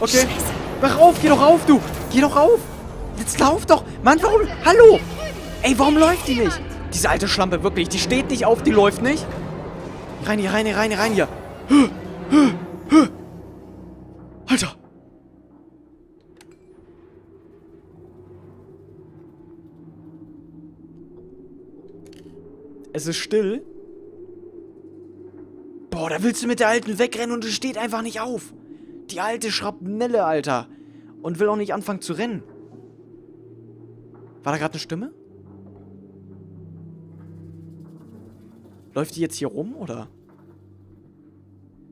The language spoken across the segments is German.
Okay. Mach rauf, geh doch rauf, du. Geh doch rauf. Jetzt lauf doch. Mann, warum? Hallo. Ey, warum läuft die nicht? Diese alte Schlampe, wirklich. Die steht nicht auf, die läuft nicht. Rein hier, rein hier, rein hier, rein hier. Alter. Es ist still. Boah, da willst du mit der Alten wegrennen und es steht einfach nicht auf. Die alte Schrapnelle, Alter. Und will auch nicht anfangen zu rennen. War da gerade eine Stimme? Läuft die jetzt hier rum, oder?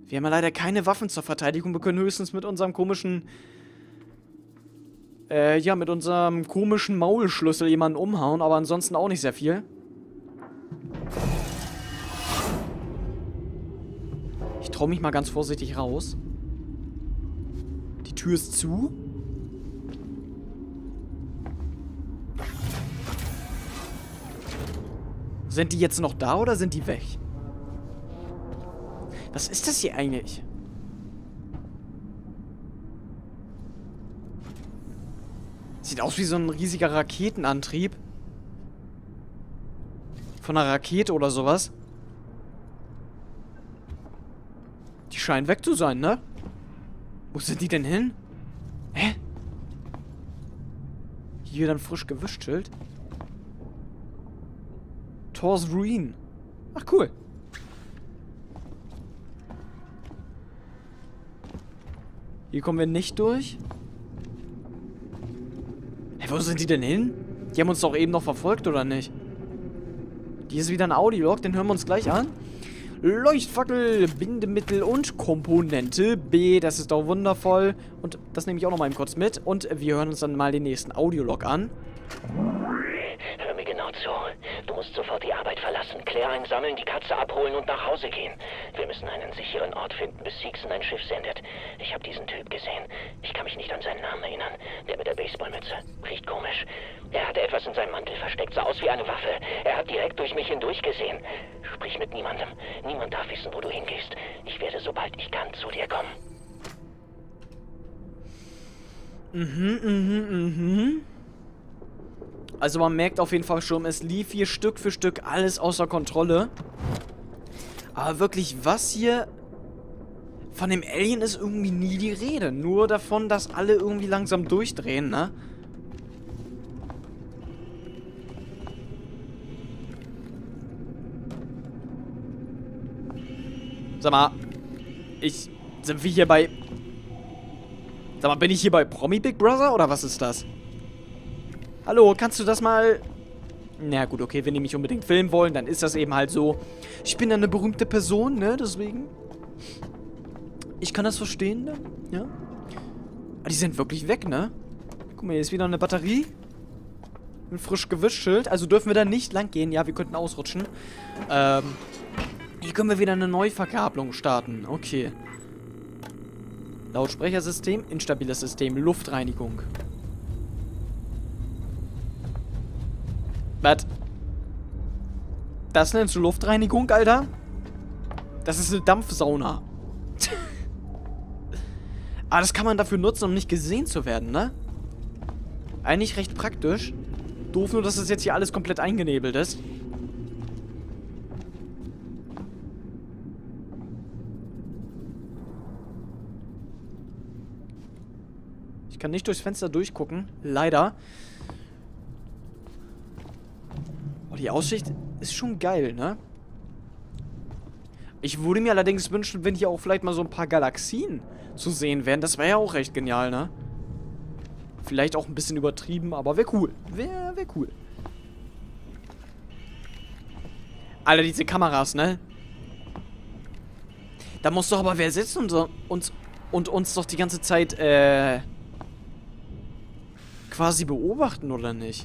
Wir haben ja leider keine Waffen zur Verteidigung. Wir können höchstens mit unserem komischen... Äh, ja, mit unserem komischen Maulschlüssel jemanden umhauen, aber ansonsten auch nicht sehr viel. Traue mich mal ganz vorsichtig raus. Die Tür ist zu. Sind die jetzt noch da oder sind die weg? Was ist das hier eigentlich? Sieht aus wie so ein riesiger Raketenantrieb. Von einer Rakete oder sowas. Die scheinen weg zu sein, ne? Wo sind die denn hin? Hä? Hier dann frisch gewischt Schild. Thor's Ruin. Ach, cool. Hier kommen wir nicht durch. Hä, wo sind die denn hin? Die haben uns doch eben noch verfolgt, oder nicht? Die ist wieder ein Audiolog, den hören wir uns gleich an. Leuchtfackel, Bindemittel und Komponente B. Das ist doch wundervoll. Und das nehme ich auch noch mal kurz mit. Und wir hören uns dann mal den nächsten Audiolog an. Hör mir genau zu. Du musst sofort die Arbeit verlassen, Claire einsammeln, die Katze abholen und nach Hause gehen. Wir müssen einen sicheren Ort finden, bis Seegson ein Schiff sendet. Ich habe diesen Typ gesehen. Ich kann mich nicht an seinen Namen erinnern. Der mit der Baseballmütze. Riecht komisch. Er hatte etwas in seinem Mantel versteckt, sah aus wie eine Waffe. Er hat direkt durch mich hindurch gesehen. Sprich mit niemandem. Niemand darf wissen, wo du hingehst. Ich werde, sobald ich kann, zu dir kommen. Mhm, mhm, mhm. Also man merkt auf jeden Fall schon, es lief hier Stück für Stück alles außer Kontrolle. Aber wirklich, was hier... Von dem Alien ist irgendwie nie die Rede. Nur davon, dass alle irgendwie langsam durchdrehen, ne? Sag mal, ich... Sind wir hier bei... Sag mal, bin ich hier bei Promi Big Brother oder was ist das? Hallo, kannst du das mal... Na gut, okay, wenn die mich unbedingt filmen wollen, dann ist das eben halt so. Ich bin ja eine berühmte Person, ne, deswegen. Ich kann das verstehen, ne? ja. Aber die sind wirklich weg, ne? Guck mal, hier ist wieder eine Batterie. Ein frisch Gewischschild. Also dürfen wir da nicht lang gehen. Ja, wir könnten ausrutschen. Ähm, hier können wir wieder eine Neuverkabelung starten. Okay. Lautsprechersystem, instabiles System, Luftreinigung. Was? Das nennst du Luftreinigung, Alter? Das ist eine Dampfsauna. Aber das kann man dafür nutzen, um nicht gesehen zu werden, ne? Eigentlich recht praktisch. Doof nur, dass das jetzt hier alles komplett eingenebelt ist. Ich kann nicht durchs Fenster durchgucken. Leider. Oh, die Aussicht ist schon geil, ne? Ich würde mir allerdings wünschen, wenn hier auch vielleicht mal so ein paar Galaxien zu sehen wären. Das wäre ja auch recht genial, ne? Vielleicht auch ein bisschen übertrieben, aber wäre cool. Wäre wär cool. Alter, diese Kameras, ne? Da muss doch aber wer sitzen und, und, und uns doch die ganze Zeit, äh quasi beobachten, oder nicht?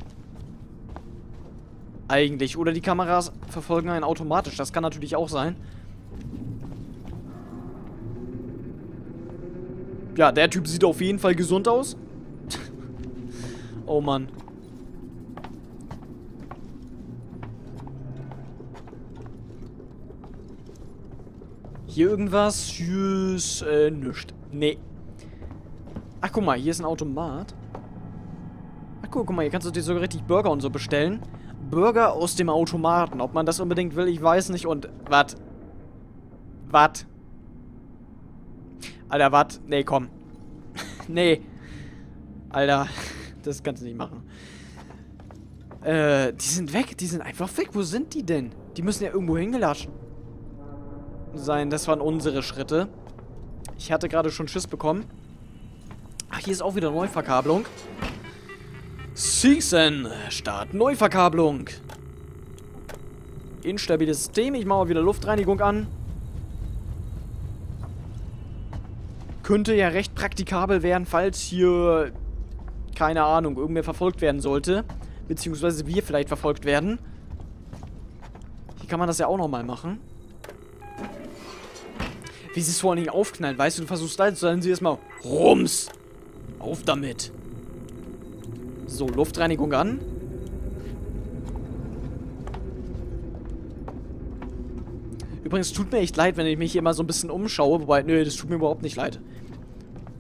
Eigentlich. Oder die Kameras verfolgen einen automatisch. Das kann natürlich auch sein. Ja, der Typ sieht auf jeden Fall gesund aus. oh Mann. Hier irgendwas? Tschüss. Äh, nischt. Nee. Ach, guck mal, hier ist ein Automat. Guck mal, hier kannst du dir sogar richtig Burger und so bestellen. Burger aus dem Automaten. Ob man das unbedingt will, ich weiß nicht. Und, wat? Wat? Alter, wat? Nee, komm. nee. Alter, das kannst du nicht machen. Äh, die sind weg. Die sind einfach weg. Wo sind die denn? Die müssen ja irgendwo hingelatscht sein. Das waren unsere Schritte. Ich hatte gerade schon Schiss bekommen. Ach, hier ist auch wieder Neuverkabelung. Season. Start Neuverkabelung. Instabiles System. Ich mache mal wieder Luftreinigung an. Könnte ja recht praktikabel werden, falls hier, keine Ahnung, irgendwer verfolgt werden sollte. Beziehungsweise wir vielleicht verfolgt werden. Hier kann man das ja auch nochmal machen. Wie sie es vor allen Dingen aufknallen, weißt du, du versuchst da zu sein, sie erstmal Rums. Auf damit. So, Luftreinigung an. Übrigens, tut mir echt leid, wenn ich mich hier mal so ein bisschen umschaue. Wobei, nö, das tut mir überhaupt nicht leid.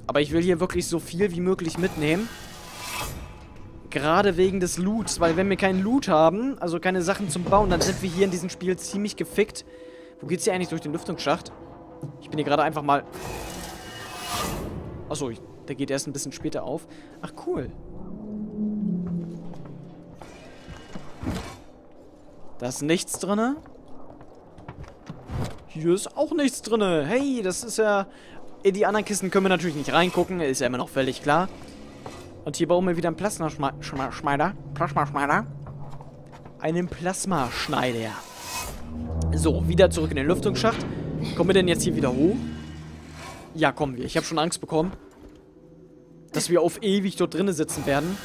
Aber ich will hier wirklich so viel wie möglich mitnehmen. Gerade wegen des Loots, weil wenn wir keinen Loot haben, also keine Sachen zum Bauen, dann sind wir hier in diesem Spiel ziemlich gefickt. Wo geht's hier eigentlich durch den Lüftungsschacht? Ich bin hier gerade einfach mal... Achso, der geht erst ein bisschen später auf. Ach, cool. Da ist nichts drin. Hier ist auch nichts drin. Hey, das ist ja... In die anderen Kisten können wir natürlich nicht reingucken. Ist ja immer noch völlig klar. Und hier bauen wir wieder einen Plasmaschneider. Plasmaschneider. Einen Plasmaschneider. So, wieder zurück in den Lüftungsschacht. Kommen wir denn jetzt hier wieder hoch? Ja, kommen wir. Ich habe schon Angst bekommen, dass wir auf ewig dort drinnen sitzen werden.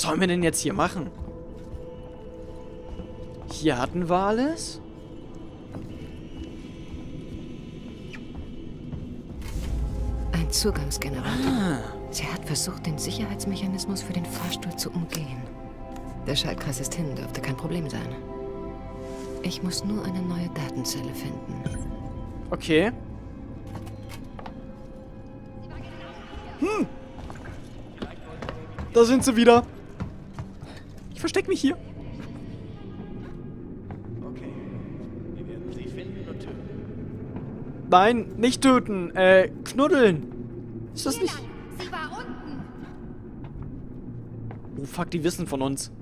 Was sollen wir denn jetzt hier machen? Hier hatten wir alles? Ein Zugangsgenerator. Ah. Sie hat versucht, den Sicherheitsmechanismus für den Fahrstuhl zu umgehen. Der Schaltkreis ist hin, dürfte kein Problem sein. Ich muss nur eine neue Datenzelle finden. Okay. Hm. Da sind sie wieder. Ich verstecke mich hier. Okay. Wir werden sie finden und töten. Nein, nicht töten. Äh, knuddeln. Ist das nicht... Sie war unten. Oh fuck, die wissen von uns.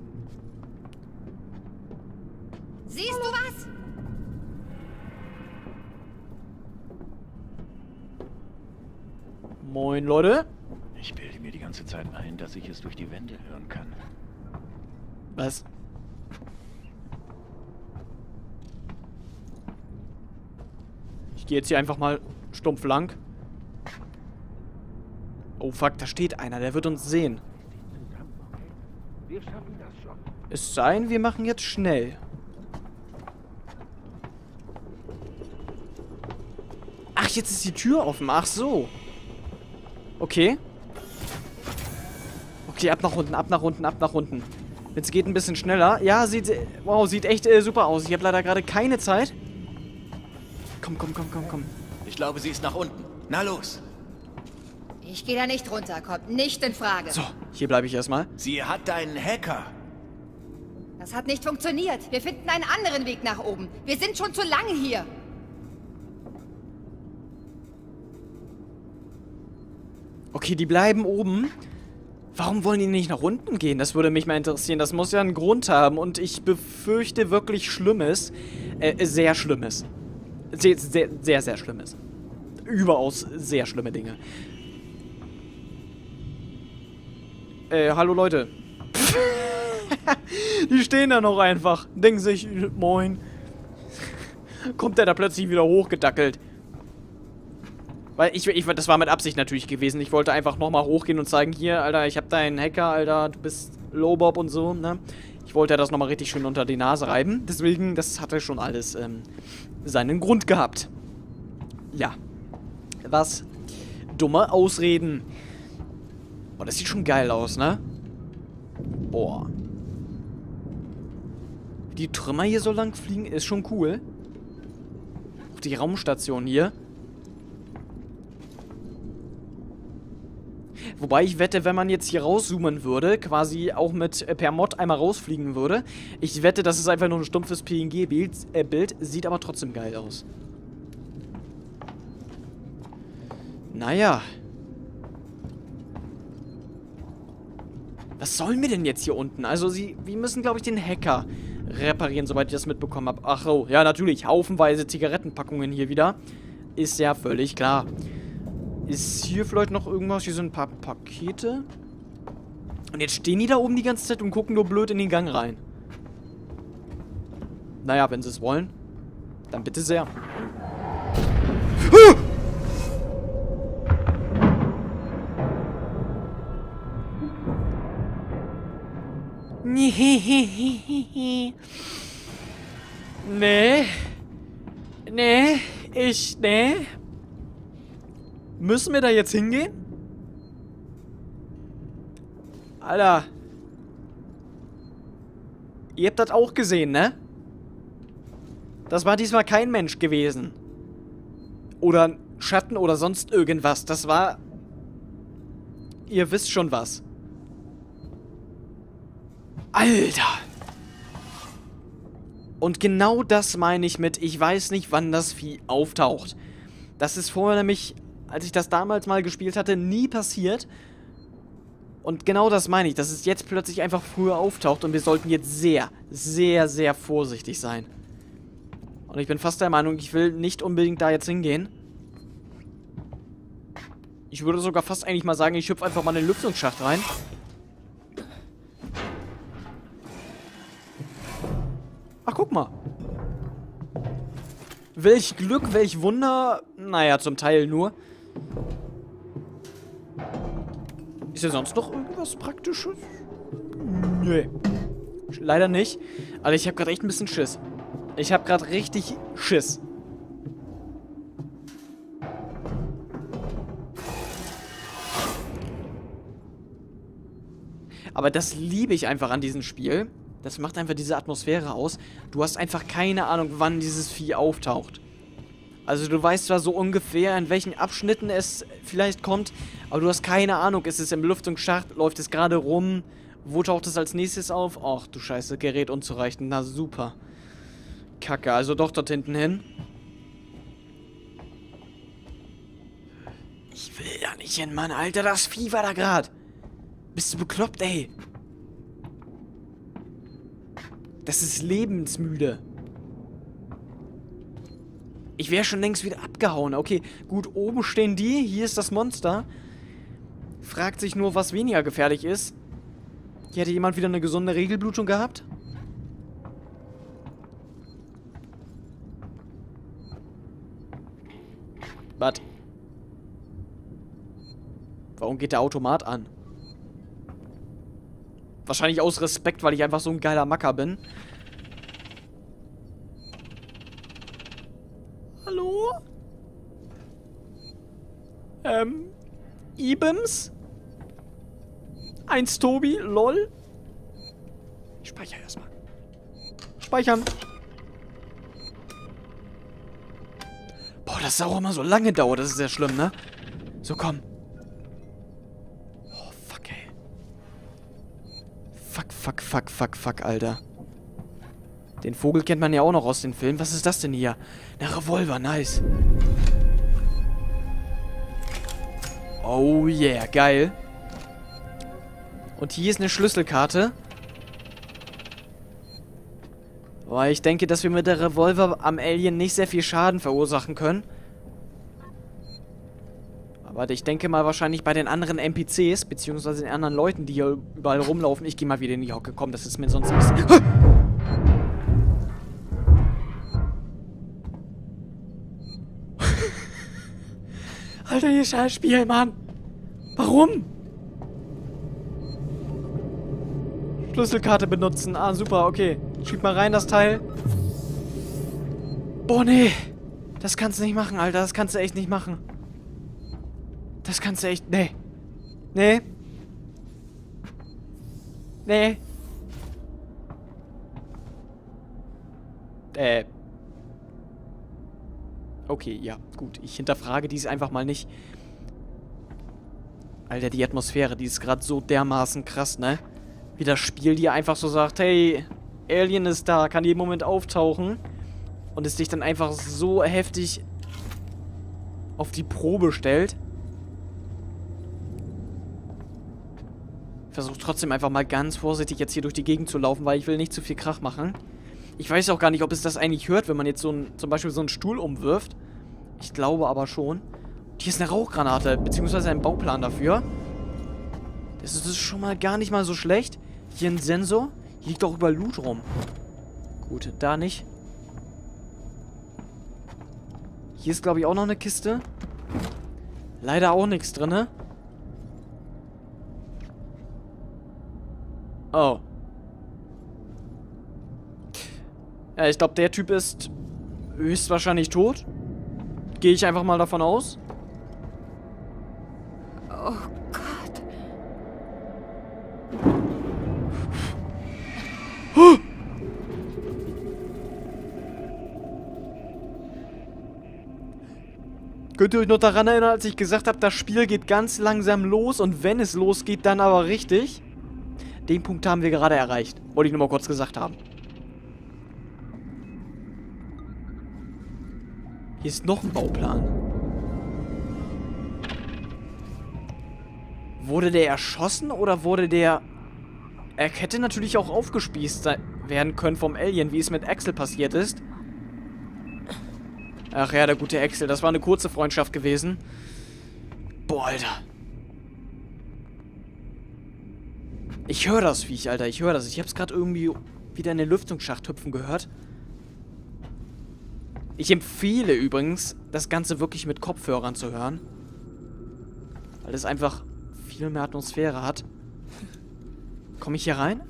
Moin, Leute. Ich bilde mir die ganze Zeit ein, dass ich es durch die Wände hören kann. Was? Ich gehe jetzt hier einfach mal stumpf lang. Oh fuck, da steht einer, der wird uns sehen. Es sei wir machen jetzt schnell. Ach, jetzt ist die Tür offen. Ach so. Okay. Okay, ab nach unten, ab nach unten, ab nach unten. Jetzt geht ein bisschen schneller. Ja, sieht... Wow, sieht echt äh, super aus. Ich habe leider gerade keine Zeit. Komm, komm, komm, komm, komm. Ich glaube, sie ist nach unten. Na los. Ich gehe da nicht runter. Kommt nicht in Frage. So, hier bleibe ich erstmal. Sie hat einen Hacker. Das hat nicht funktioniert. Wir finden einen anderen Weg nach oben. Wir sind schon zu lange hier. Okay, die bleiben oben. Warum wollen die nicht nach unten gehen? Das würde mich mal interessieren. Das muss ja einen Grund haben. Und ich befürchte wirklich Schlimmes. Äh, sehr Schlimmes. Sehr, sehr, sehr, sehr Schlimmes. Überaus sehr schlimme Dinge. Äh, hallo Leute. die stehen da noch einfach. Denken sich, moin. Kommt der da plötzlich wieder hochgedackelt. Weil ich, ich, das war mit Absicht natürlich gewesen. Ich wollte einfach nochmal hochgehen und zeigen, hier, Alter, ich habe deinen Hacker, Alter, du bist Lowbob und so, ne? Ich wollte das nochmal richtig schön unter die Nase reiben. Deswegen, das hatte schon alles ähm, seinen Grund gehabt. Ja. Was? Dumme Ausreden. Boah, das sieht schon geil aus, ne? Boah. die Trümmer hier so lang fliegen, ist schon cool. Auch die Raumstation hier. Wobei ich wette, wenn man jetzt hier rauszoomen würde, quasi auch mit äh, per Mod einmal rausfliegen würde, ich wette, das ist einfach nur ein stumpfes PNG-Bild, äh, Bild, sieht aber trotzdem geil aus. Naja. Was sollen wir denn jetzt hier unten? Also, sie, wir müssen, glaube ich, den Hacker reparieren, soweit ich das mitbekommen habe. Ach so, ja, natürlich. Haufenweise Zigarettenpackungen hier wieder. Ist ja völlig klar. Ist hier vielleicht noch irgendwas? Hier sind ein paar Pakete. Und jetzt stehen die da oben die ganze Zeit und gucken nur blöd in den Gang rein. Naja, wenn sie es wollen, dann bitte sehr. Nee. Nee. Ich, nee. Müssen wir da jetzt hingehen? Alter. Ihr habt das auch gesehen, ne? Das war diesmal kein Mensch gewesen. Oder ein Schatten oder sonst irgendwas. Das war... Ihr wisst schon was. Alter! Und genau das meine ich mit, ich weiß nicht, wann das Vieh auftaucht. Das ist vorher nämlich als ich das damals mal gespielt hatte, nie passiert. Und genau das meine ich, dass es jetzt plötzlich einfach früher auftaucht und wir sollten jetzt sehr, sehr, sehr vorsichtig sein. Und ich bin fast der Meinung, ich will nicht unbedingt da jetzt hingehen. Ich würde sogar fast eigentlich mal sagen, ich hüpfe einfach mal in den Lüftungsschacht rein. Ach, guck mal. Welch Glück, welch Wunder. Naja, zum Teil nur. Ist hier sonst noch irgendwas Praktisches? Nee. Leider nicht. Aber ich habe gerade echt ein bisschen Schiss. Ich habe gerade richtig Schiss. Aber das liebe ich einfach an diesem Spiel. Das macht einfach diese Atmosphäre aus. Du hast einfach keine Ahnung, wann dieses Vieh auftaucht. Also du weißt zwar so ungefähr, in welchen Abschnitten es vielleicht kommt, aber du hast keine Ahnung. Ist es im Lüftungsschacht? Läuft es gerade rum? Wo taucht es als nächstes auf? Ach du Scheiße, Gerät unzureichend. Na super. Kacke, also doch dort hinten hin. Ich will da nicht hin, Mann, Alter. Das Vieh war da gerade. Bist du bekloppt, ey? Das ist lebensmüde. Ich wäre schon längst wieder abgehauen. Okay, gut, oben stehen die. Hier ist das Monster. Fragt sich nur, was weniger gefährlich ist. Hier hätte jemand wieder eine gesunde Regelblutung gehabt. Was? Warum geht der Automat an? Wahrscheinlich aus Respekt, weil ich einfach so ein geiler Macker bin. Hallo? Ähm, Ibims? Eins Tobi, lol. Ich speichere erstmal. Speichern. Boah, das auch immer so lange dauert, das ist sehr schlimm, ne? So, komm. Oh, fuck, ey. Fuck, fuck, fuck, fuck, fuck, Alter. Den Vogel kennt man ja auch noch aus den Filmen. Was ist das denn hier? Eine Revolver, nice. Oh yeah, geil. Und hier ist eine Schlüsselkarte. Weil ich denke, dass wir mit der Revolver am Alien nicht sehr viel Schaden verursachen können. Aber ich denke mal wahrscheinlich bei den anderen NPCs, beziehungsweise den anderen Leuten, die hier überall rumlaufen. Ich gehe mal wieder in die Hocke. Komm, das ist mir sonst ein bisschen... Alter, ihr Scheißspiel, Mann. Warum? Schlüsselkarte benutzen. Ah, super, okay. Schieb mal rein, das Teil. Boah, nee. Das kannst du nicht machen, Alter. Das kannst du echt nicht machen. Das kannst du echt... Nee. Nee. Nee. Äh. Okay, ja, gut. Ich hinterfrage dies einfach mal nicht. Alter, die Atmosphäre, die ist gerade so dermaßen krass, ne? Wie das Spiel dir einfach so sagt, hey, Alien ist da, kann jeden Moment auftauchen. Und es dich dann einfach so heftig auf die Probe stellt. Ich versuche trotzdem einfach mal ganz vorsichtig jetzt hier durch die Gegend zu laufen, weil ich will nicht zu viel Krach machen. Ich weiß auch gar nicht, ob es das eigentlich hört, wenn man jetzt so ein, zum Beispiel so einen Stuhl umwirft. Ich glaube aber schon. Hier ist eine Rauchgranate, beziehungsweise ein Bauplan dafür. Das ist, das ist schon mal gar nicht mal so schlecht. Hier ein Sensor. Hier liegt auch überall Loot rum. Gut, da nicht. Hier ist, glaube ich, auch noch eine Kiste. Leider auch nichts drin, ne? Oh. Ja, ich glaube, der Typ ist höchstwahrscheinlich tot. Gehe ich einfach mal davon aus. Oh Gott. Könnt ihr euch noch daran erinnern, als ich gesagt habe, das Spiel geht ganz langsam los und wenn es losgeht, dann aber richtig? Den Punkt haben wir gerade erreicht. Wollte ich nur mal kurz gesagt haben. Hier ist noch ein Bauplan. Wurde der erschossen oder wurde der... Er hätte natürlich auch aufgespießt werden können vom Alien, wie es mit Axel passiert ist. Ach ja, der gute Axel. Das war eine kurze Freundschaft gewesen. Boah, Alter. Ich höre das Viech, Alter. Ich höre das. Ich hab's gerade irgendwie wieder in den Lüftungsschacht hüpfen gehört. Ich empfehle übrigens, das Ganze wirklich mit Kopfhörern zu hören. Weil es einfach viel mehr Atmosphäre hat. Komme ich hier rein?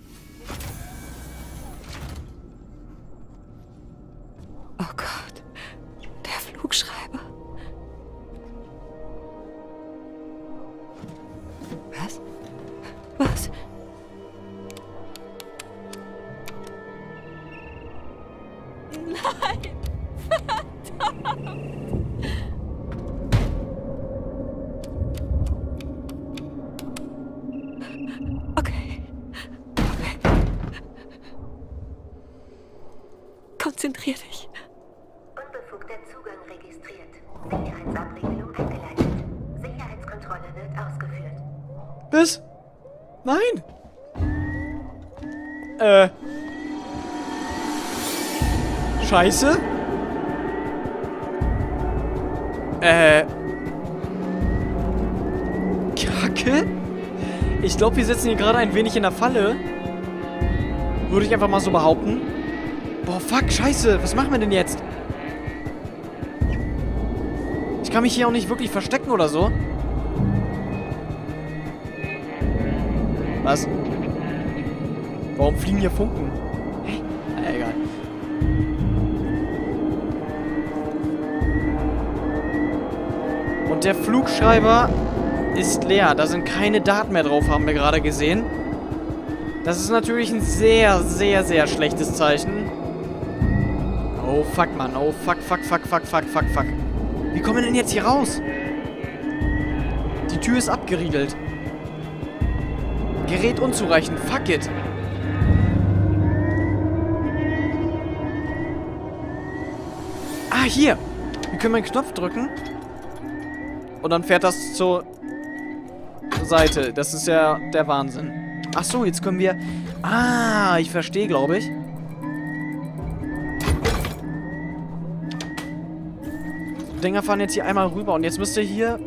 Wird ausgeführt. Was? Nein! Äh. Scheiße? Äh. Kacke? Ich glaube, wir sitzen hier gerade ein wenig in der Falle. Würde ich einfach mal so behaupten. Boah, fuck, scheiße. Was machen wir denn jetzt? Ich kann mich hier auch nicht wirklich verstecken oder so. Warum fliegen hier Funken? Hä? Na, egal. Und der Flugschreiber ist leer. Da sind keine Daten mehr drauf, haben wir gerade gesehen. Das ist natürlich ein sehr, sehr, sehr schlechtes Zeichen. Oh, fuck, Mann. Oh, fuck, fuck, fuck, fuck, fuck, fuck, fuck. Wie kommen wir denn jetzt hier raus? Die Tür ist abgeriegelt. Gerät unzureichend. Fuck it. Hier. Wir können einen Knopf drücken. Und dann fährt das zur Seite. Das ist ja der Wahnsinn. Ach so, jetzt können wir... Ah, ich verstehe, glaube ich. Die Dinger fahren jetzt hier einmal rüber. Und jetzt müsst ihr hier...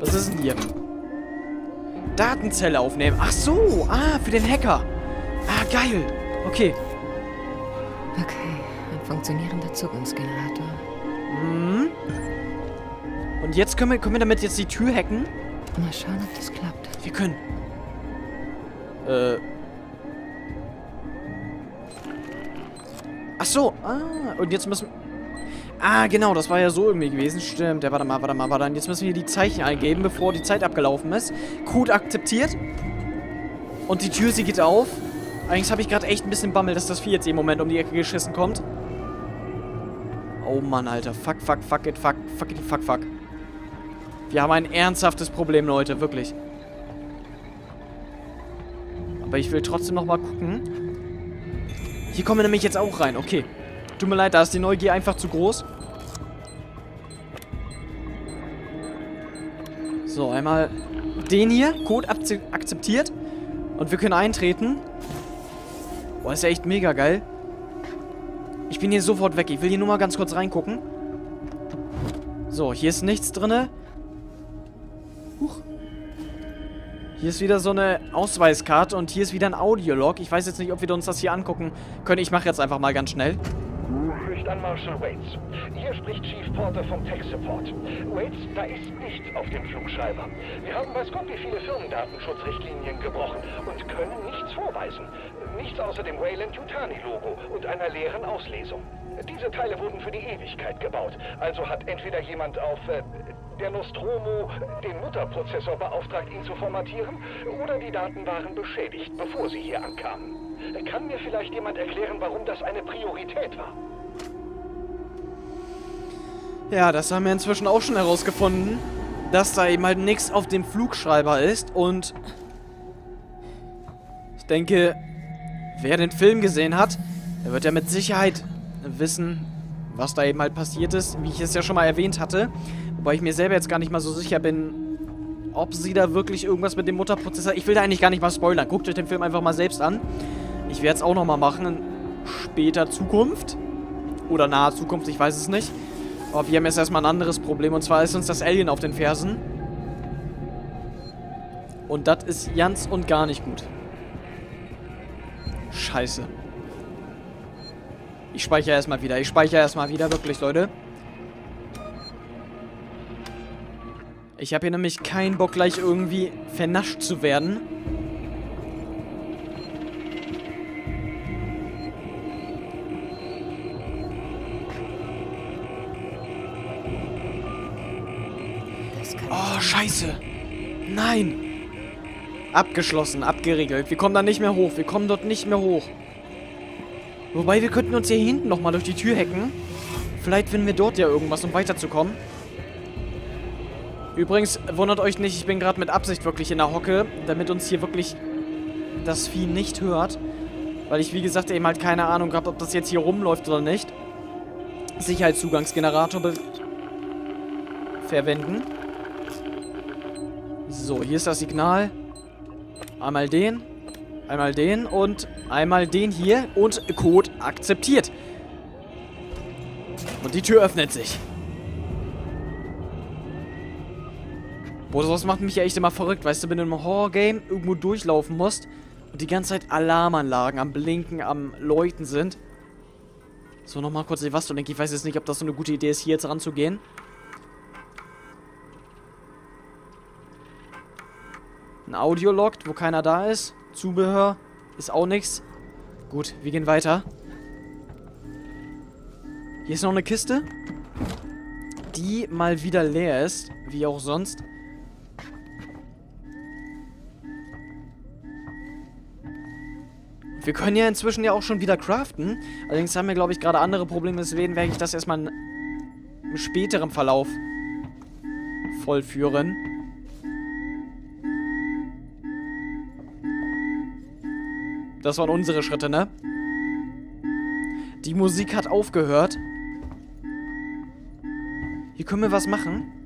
Was ist denn hier? Datenzelle aufnehmen. Ach so. Ah, für den Hacker. Ah, geil. Okay. Okay, funktionierender Zugangsgenerator. Mhm. Und jetzt können wir, können wir damit jetzt die Tür hacken? Mal schauen, ob das klappt. Wir können. Äh. Ach so. Ah, und jetzt müssen... Ah, genau, das war ja so irgendwie gewesen. Stimmt. Ja, warte mal, warte mal, warte mal. Jetzt müssen wir hier die Zeichen eingeben, bevor die Zeit abgelaufen ist. Code akzeptiert. Und die Tür, sie geht auf. Eigentlich habe ich gerade echt ein bisschen Bammel, dass das Vieh jetzt im Moment um die Ecke geschissen kommt. Oh Mann, Alter. Fuck, fuck, fuck it, fuck, fuck it, fuck, fuck. Wir haben ein ernsthaftes Problem, Leute. Wirklich. Aber ich will trotzdem noch mal gucken. Hier kommen wir nämlich jetzt auch rein. Okay. Tut mir leid, da ist die Neugier einfach zu groß. So, einmal den hier. Code akzeptiert. Und wir können eintreten. Boah, ist ja echt mega geil. Ich bin hier sofort weg. Ich will hier nur mal ganz kurz reingucken. So, hier ist nichts drin. Huch. Hier ist wieder so eine Ausweiskarte und hier ist wieder ein Audiolog. Ich weiß jetzt nicht, ob wir uns das hier angucken können. Ich mache jetzt einfach mal ganz schnell. Spricht an Marshall Waits. Hier spricht Chief Porter vom Tech Support. Waits, da ist nichts auf dem Flugschreiber. Wir haben weiß Gott wie viele Firmendatenschutzrichtlinien gebrochen und können nichts vorweisen. Nichts außer dem Wayland-Yutani-Logo und einer leeren Auslesung. Diese Teile wurden für die Ewigkeit gebaut. Also hat entweder jemand auf äh, der Nostromo den Mutterprozessor beauftragt, ihn zu formatieren, oder die Daten waren beschädigt, bevor sie hier ankamen. Kann mir vielleicht jemand erklären, warum das eine Priorität war? Ja, das haben wir inzwischen auch schon herausgefunden, dass da eben halt nichts auf dem Flugschreiber ist und ich denke, wer den Film gesehen hat, der wird ja mit Sicherheit wissen, was da eben halt passiert ist, wie ich es ja schon mal erwähnt hatte. Wobei ich mir selber jetzt gar nicht mal so sicher bin, ob sie da wirklich irgendwas mit dem Mutterprozessor... Ich will da eigentlich gar nicht mal spoilern. Guckt euch den Film einfach mal selbst an. Ich werde es auch nochmal machen in später Zukunft. Oder nahe Zukunft, ich weiß es nicht. Aber wir haben jetzt erstmal ein anderes Problem. Und zwar ist uns das Alien auf den Fersen. Und das ist ganz und gar nicht gut. Scheiße. Ich speichere erstmal wieder. Ich speichere erstmal wieder. Wirklich, Leute. Ich habe hier nämlich keinen Bock, gleich irgendwie vernascht zu werden. Nein. Abgeschlossen, abgeriegelt. Wir kommen da nicht mehr hoch. Wir kommen dort nicht mehr hoch. Wobei, wir könnten uns hier hinten nochmal durch die Tür hacken. Vielleicht finden wir dort ja irgendwas, um weiterzukommen. Übrigens, wundert euch nicht, ich bin gerade mit Absicht wirklich in der Hocke, damit uns hier wirklich das Vieh nicht hört. Weil ich, wie gesagt, eben halt keine Ahnung habe, ob das jetzt hier rumläuft oder nicht. Sicherheitszugangsgenerator verwenden. So, hier ist das Signal. Einmal den, einmal den und einmal den hier und Code akzeptiert. Und die Tür öffnet sich. Boah, sowas macht mich ja echt immer verrückt, weißt du, wenn du einem Horror-Game irgendwo durchlaufen musst und die ganze Zeit Alarmanlagen am Blinken, am Leuchten sind. So, nochmal kurz was du denkst. Ich weiß jetzt nicht, ob das so eine gute Idee ist, hier jetzt ranzugehen. Ein Audio lockt, wo keiner da ist. Zubehör ist auch nichts. Gut, wir gehen weiter. Hier ist noch eine Kiste. Die mal wieder leer ist. Wie auch sonst. Wir können ja inzwischen ja auch schon wieder craften. Allerdings haben wir, glaube ich, gerade andere Probleme. Deswegen werde ich das erstmal im späteren Verlauf vollführen. Das waren unsere Schritte, ne? Die Musik hat aufgehört. Hier können wir was machen.